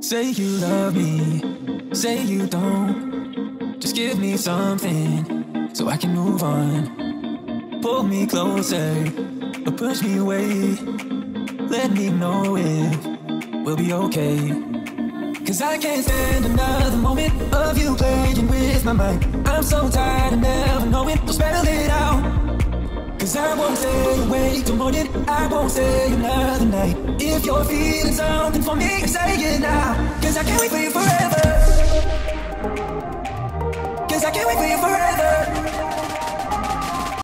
Say you love me, say you don't. Just give me something so I can move on. Pull me closer or push me away. Let me know if we'll be okay. Cause I can't stand another moment of you playing with my mind. I'm so tired of never knowing, so spell it out. Cause I won't stay awake till morning, I won't stay another night. If you're feeling something for me, say it now. Cause I can't wait for you forever. Cause I can't wait for you forever.